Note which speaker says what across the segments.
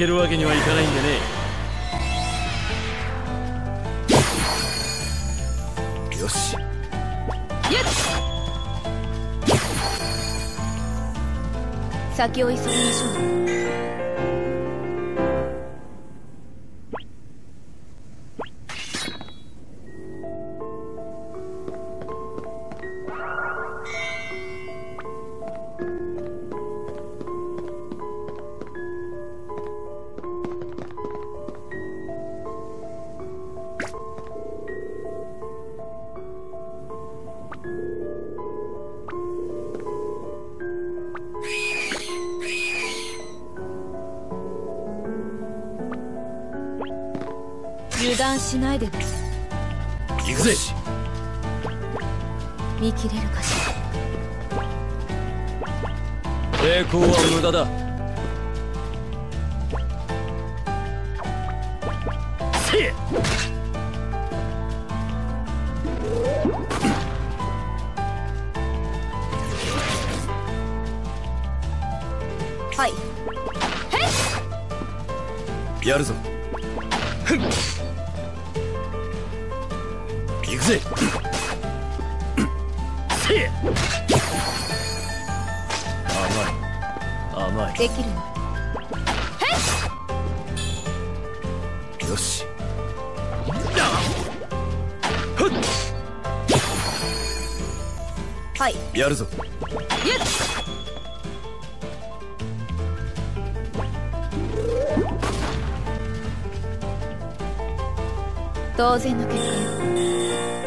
Speaker 1: けるわけにはいかないんでね。よし。
Speaker 2: 先を急ぎましょう。油断しないでね。
Speaker 1: 行くぜ。
Speaker 2: 見切れるかし
Speaker 1: 抵抗は無駄だ行くぜ。甘い。甘い。
Speaker 2: できるの。
Speaker 1: よし。
Speaker 2: はい。
Speaker 1: やるぞ
Speaker 2: 当然の結果よ。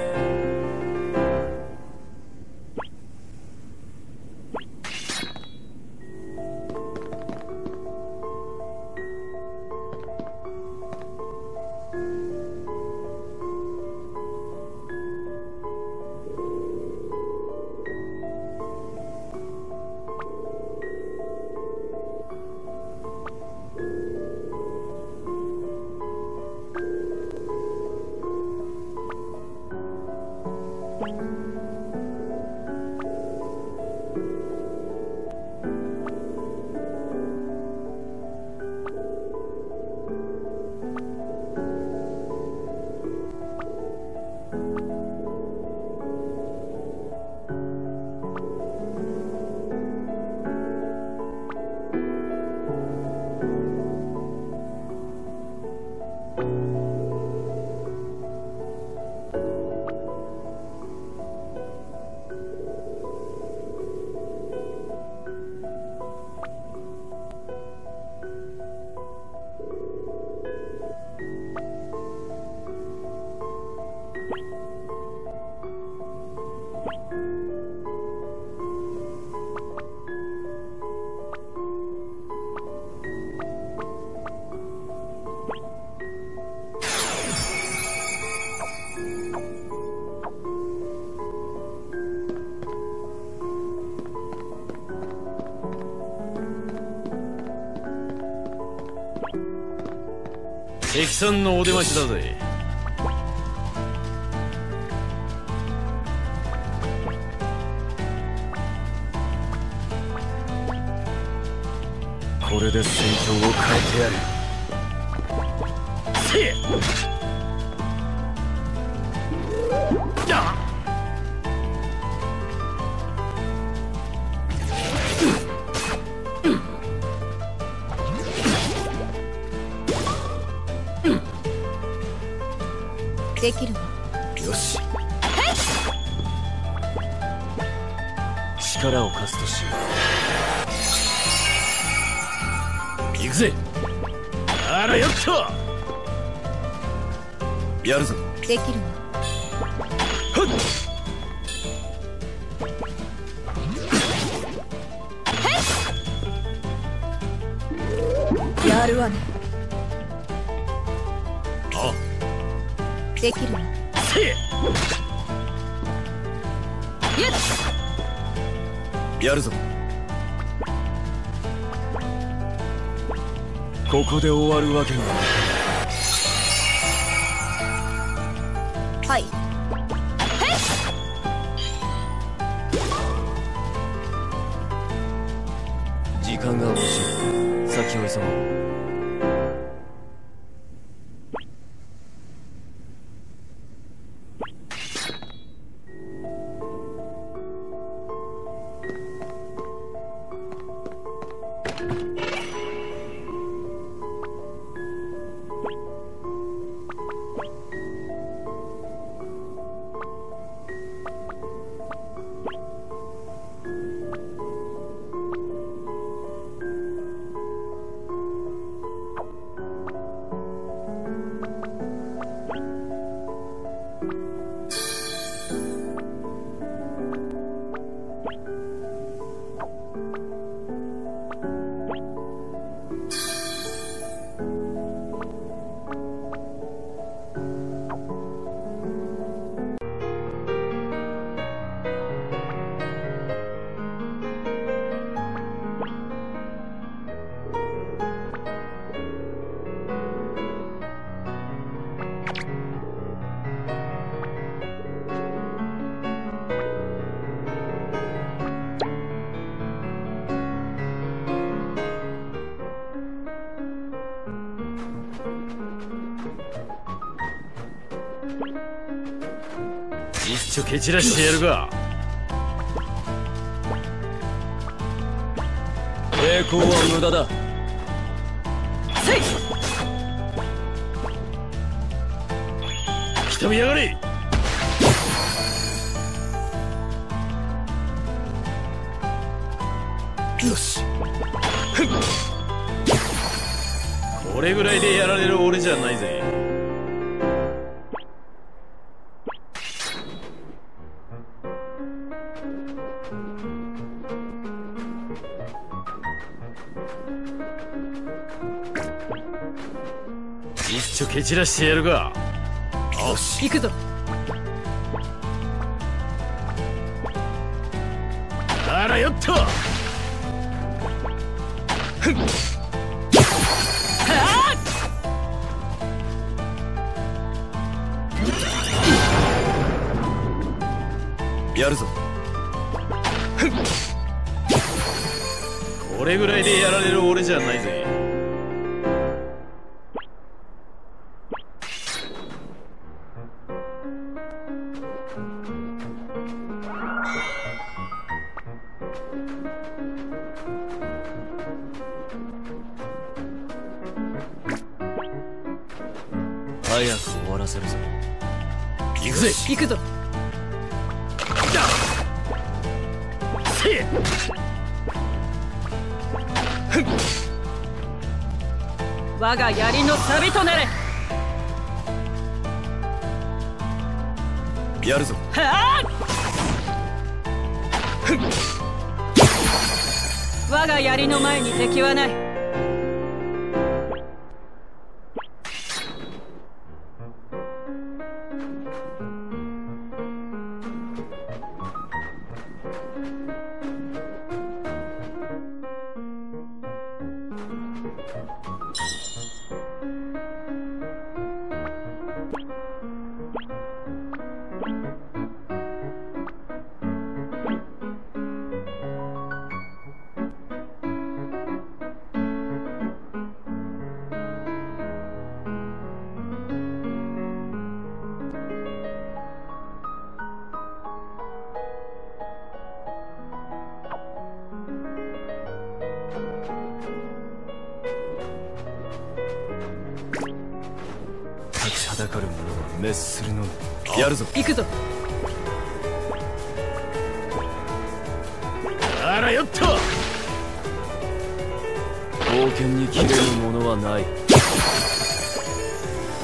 Speaker 1: さんのお出ましだぜこれで戦況を変えてやるせえやる
Speaker 2: わね。
Speaker 1: あ。
Speaker 2: できるわ
Speaker 1: せえやるぞ。ここで終わるわけがはい。
Speaker 2: はい。
Speaker 1: 時間が欲しい。先を急ごう。
Speaker 3: ちょ蹴散らしてやるか。
Speaker 1: 抵抗は無駄だ。
Speaker 4: せい。
Speaker 3: やがれ。よし。これぐらいでやられる俺じゃないぜちょ蹴散らしてやるか。よし。
Speaker 4: 行くぞ。
Speaker 3: あらよっと。
Speaker 1: やるぞ。
Speaker 3: これぐらいでやられる俺じゃないぜ
Speaker 4: サビとなれ。
Speaker 1: やるぞ。
Speaker 4: はあ。我が槍の前に敵はない
Speaker 1: するのみやるぞ。
Speaker 4: 行くぞ。
Speaker 3: あらよっと
Speaker 1: 冒険に切れるものはない。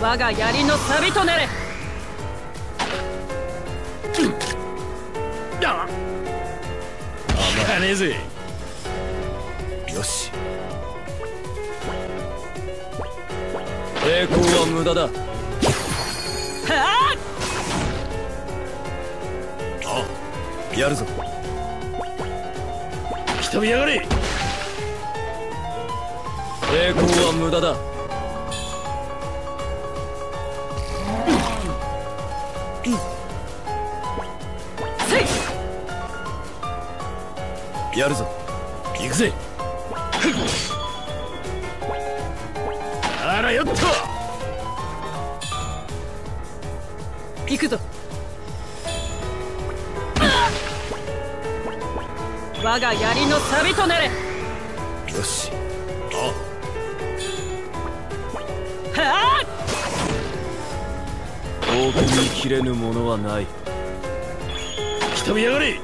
Speaker 4: 我が槍のサビとなれ。
Speaker 3: あかねえぜ。
Speaker 1: よし。抵抗は無駄だああやるぞ。
Speaker 3: 人見やがれ。
Speaker 1: 栄光は無駄だ。やるぞ。
Speaker 3: 行くぜ。あらよっと
Speaker 4: 行くぞ。我が槍の錆となれ。
Speaker 1: よし。
Speaker 4: はあ。
Speaker 1: 遠くに切れぬものはない。
Speaker 3: 来たびやがれ。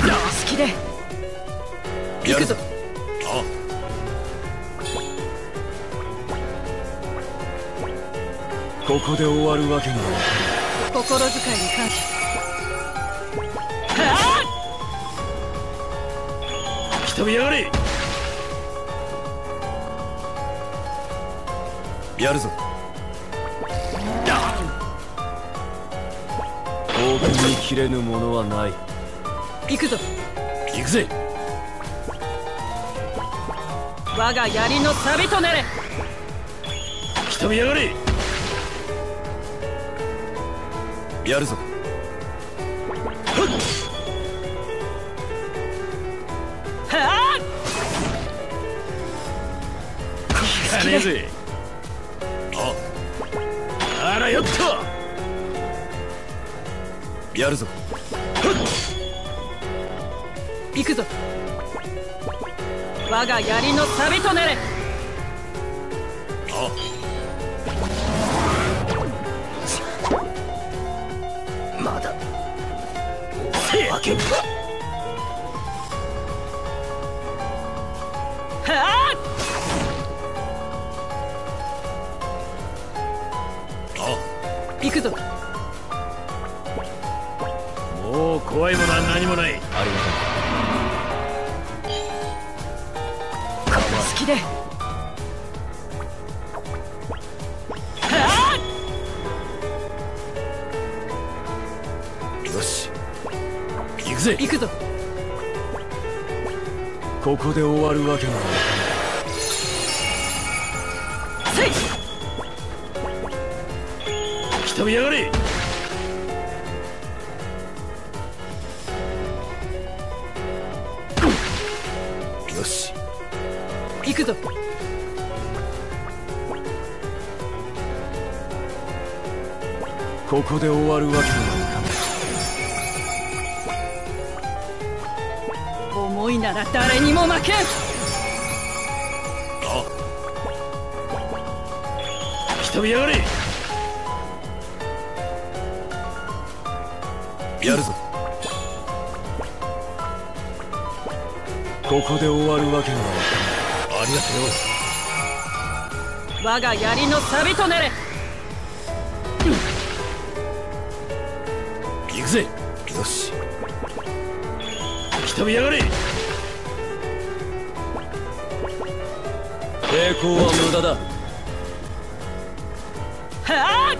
Speaker 4: 好きで。行くぞ
Speaker 1: ここで終わるわけに。はいか
Speaker 4: 心遣いに感謝。は
Speaker 3: 来たびやがれ
Speaker 1: やるぞ遠くに切れぬものはない。
Speaker 4: あ行くぞ。
Speaker 3: 行くぜ。
Speaker 4: 我が槍の錆となれ。
Speaker 3: 来たびやがれ
Speaker 1: やるぞ。
Speaker 3: かねえぜああらよっと
Speaker 1: やるぞ。
Speaker 4: あ行くぞ。我が槍の錆となれ
Speaker 1: まだ。
Speaker 3: わけ
Speaker 4: は。あ。行くぞ。
Speaker 3: もう怖いものは何もない。
Speaker 1: あり
Speaker 4: 好
Speaker 3: くぜ。
Speaker 4: あ行くぞ。
Speaker 1: ここで終わるわけにはい。か
Speaker 4: せい
Speaker 3: やがれ。
Speaker 1: ないよし。
Speaker 4: 行くぞ。
Speaker 1: ここで終わるわけにはいかない
Speaker 4: 思いなら誰にも負けん。
Speaker 3: 来たびやがれ。
Speaker 1: やるぞ。ここで終わるわけにはいか
Speaker 3: ありがとう
Speaker 4: 我が槍の錆となれ。
Speaker 3: 行くぜ
Speaker 1: よし。
Speaker 3: 来たびやがれ
Speaker 1: 抵抗は無駄だ。
Speaker 4: はあ。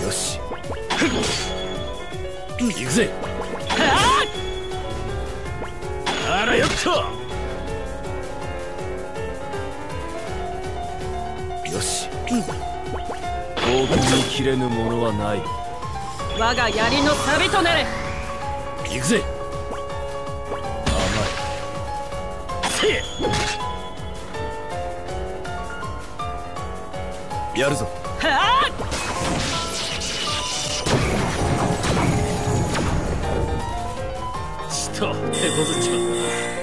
Speaker 1: よし。
Speaker 3: 行くぜ。
Speaker 4: は
Speaker 3: あ。らよっと
Speaker 1: よし。遠くに切れぬものはない。
Speaker 4: あ我が槍の錆となれ
Speaker 3: 行くぜ。せえ
Speaker 1: やるぞ。
Speaker 4: はあ。
Speaker 3: ちと手こずっちまった